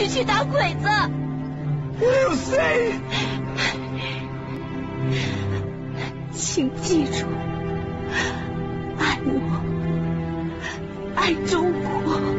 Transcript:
你去打鬼子。We'll。请记住，爱我，爱中国。